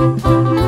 you.